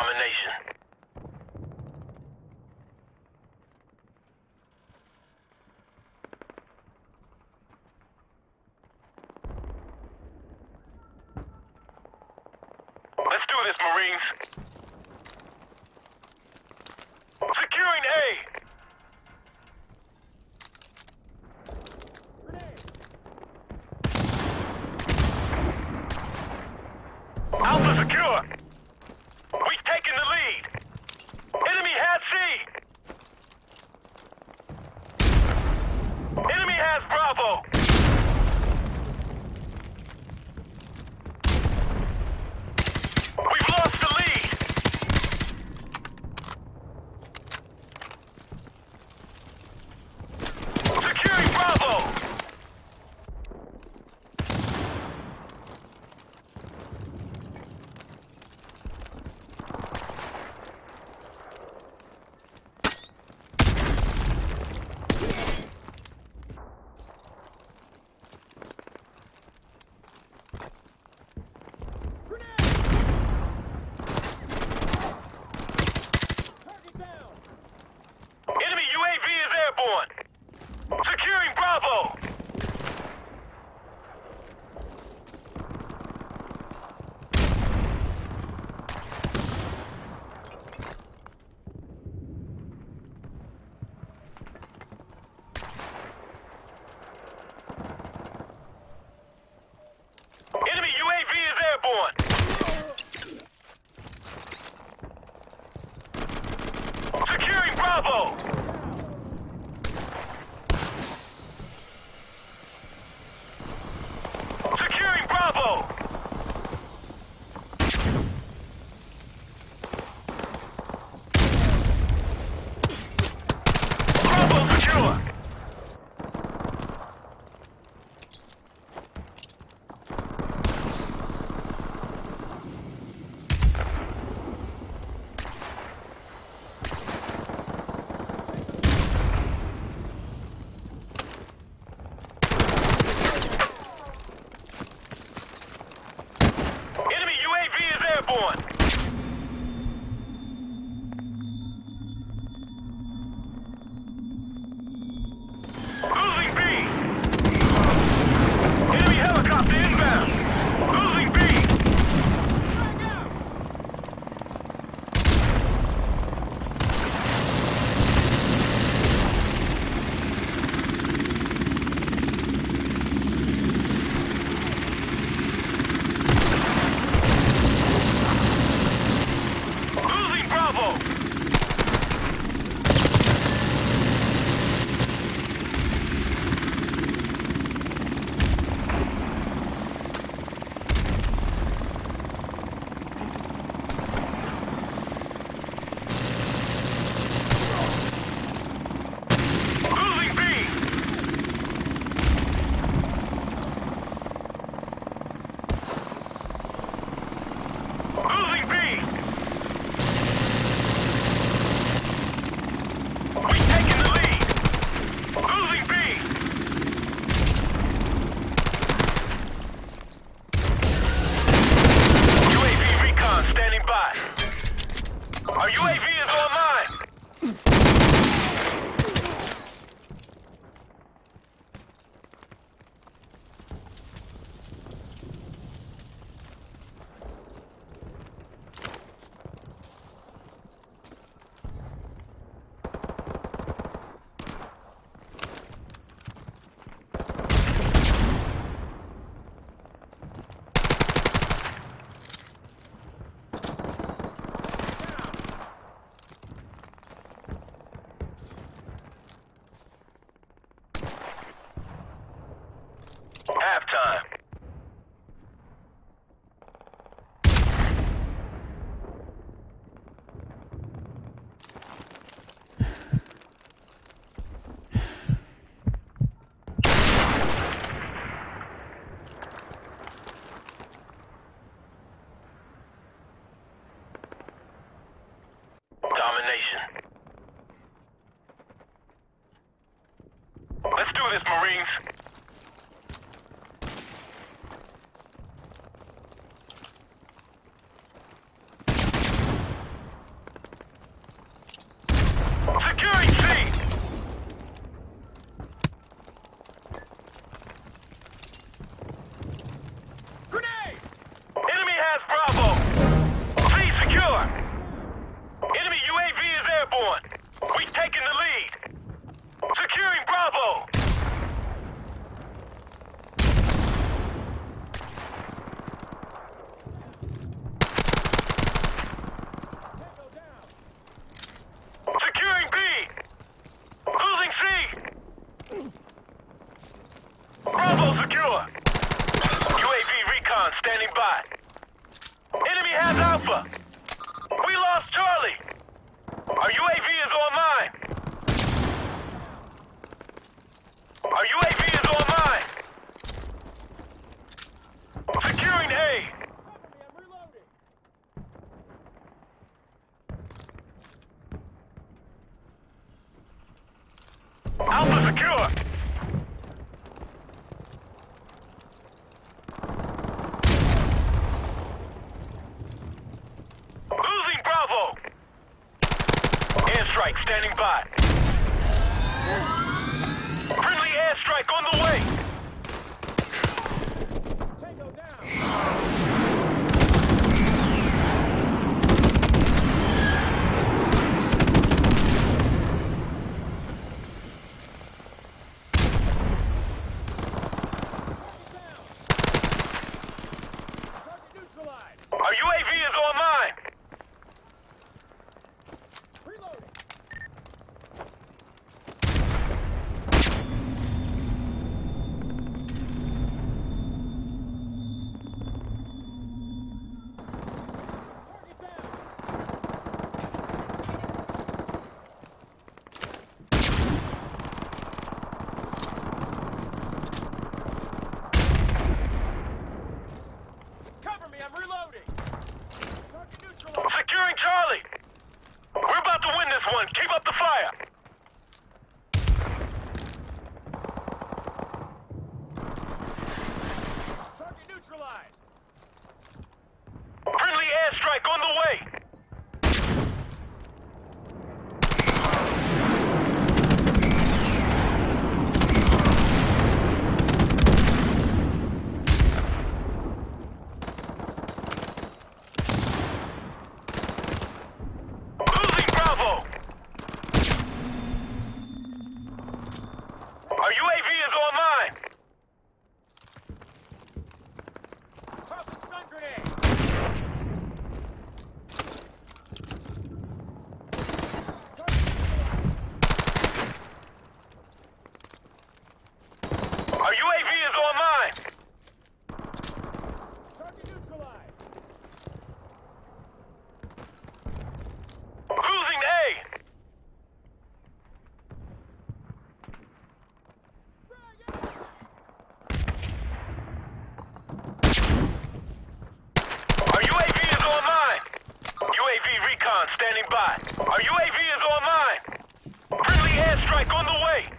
Domination. Let's do this, Marines. Securing A! Alpha secure! station. Recon standing by. Enemy has Alpha. We lost Charlie. Our UAV is online. Our UAV is online. Securing A. airstrike standing by. Friendly airstrike on the way. Tango down. Target neutralized. Our UAV is online. Reloading. Target down. Cover me, I'm reloading. Securing Charlie. We're about to win this one. Keep up the fire. Target neutralized. Friendly airstrike on the way. Our UAV is online. Tossing stun grenade. Our UAV is online. Target neutralized. Losing A. Our UAV is online. UAV recon standing by. Our UAV is online. Friendly airstrike on the way.